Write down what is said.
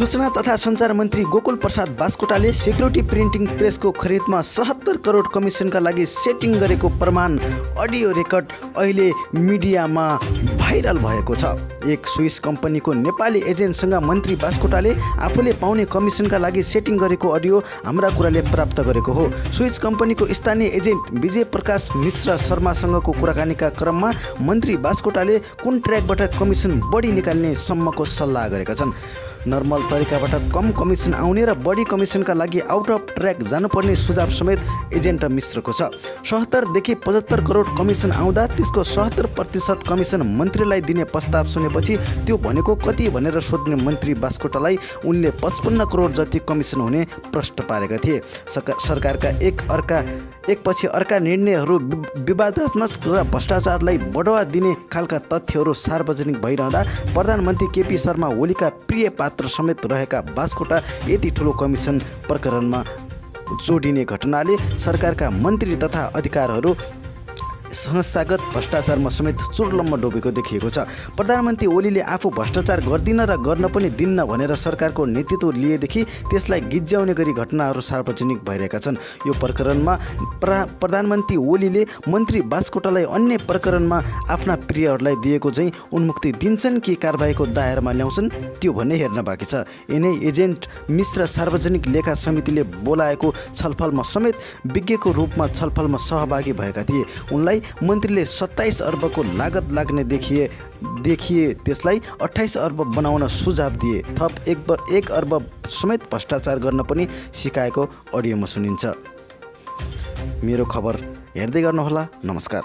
सूचना तथा सञ्चार मन्त्री गोकुल प्रसाद बास्कोटाले सेक्युरिटी प्रिन्टिङ प्रेसको खरिदमा सहत्तर करोड कमिसनका लागि सेटिङ गरेको प्रमाण अडियो रेकर्ड अहिले मिडियामा भाइरल भएको छ। एक स्विस कम्पनीको नेपाली एजेन्टसँग मन्त्री बास्कोटाले आफूले पाउने कमिसनका लागि सेटिङ गरेको अडियो हाम्रा कुराले प्राप्त गरेको हो। स्विस कम्पनीको स्थानीय एजेन्ट विजय प्रकाश मिश्र शर्मासँगको कुराकानीका क्रममा मन्त्री बास्कोटाले कुन ट्र्याकबाट कमिसन बढी निकाल्ने सम्मको सल्लाह गरेका छन्। नर्मल तरिकाबाट कम कमिसन आउने र बढी कमिसनका लागि आउट अफ ट्र्याक जानुपर्ने सुझाव समेत एजेन्ट मिश्रको छ। सहत्तरदेखि पचहत्तर करोड कमिसन आउँदा त्यसको सहत्तर प्रतिशत कमिसन मन्त्रीलाई दिने प्रस्ताव सुनेपछि त्यो भनेको कति भनेर सोध्ने मन्त्री बास्कोटालाई उनले पचपन्न करोड जति कमिसन हुने प्रश्न पारेका थिए। सरकारका एक अर्का एकपछि अर्का निर्णयहरू विवादात्मक र भ्रष्टाचारलाई बढावा दिने खालका तथ्यहरू सार्वजनिक भइरहँदा प्रधानमन्त्री केपी शर्मा ओलीका प्रिय पात्र समेत रहेका बास्कोटा यति ठुलो कमिसन प्रकरणमा जोडिने घटनाले सरकारका मन्त्री तथा अधिकारहरू संस्थागत भ्रष्टाचारमा समेत चुर्लम्म डोबेको देखिएको छ। प्रधानमन्त्री ओलीले आफू भ्रष्टाचार गर्दिन र गर्न पनि दिन्न भनेर सरकारको नेतृत्व लिएदेखि त्यसलाई गिज्याउने गरी घटनाहरू सार्वजनिक भइरहेका छन्। यो प्रकरणमा प्रा प्रधानमन्त्री ओलीले मन्त्री बास्कोटालाई अन्य प्रकरणमा आफ्ना प्रियहरूलाई दिएको चाहिँ उन्मुक्ति दिन्छन् कि कारबाहीको दायरामा ल्याउँछन् त्यो भन्ने हेर्न बाँकी छ। यिनै एजेन्ट मिश्र सार्वजनिक लेखा समितिले बोलाएको छलफलमा समेत विज्ञको रूपमा छलफलमा सहभागी भएका थिए। उनलाई मन्त्रीले सत्ताइस अर्बको लागत लाग्ने देखिए देखिए त्यसलाई अठाइस अर्ब बनाउन सुझाव दिए। थप एक एक अर्ब समेत भ्रष्टाचार गर्न पनि सिकाएको अडियोमा सुनिन्छ। मेरो खबर हेर्दै गर्नुहोला। नमस्कार।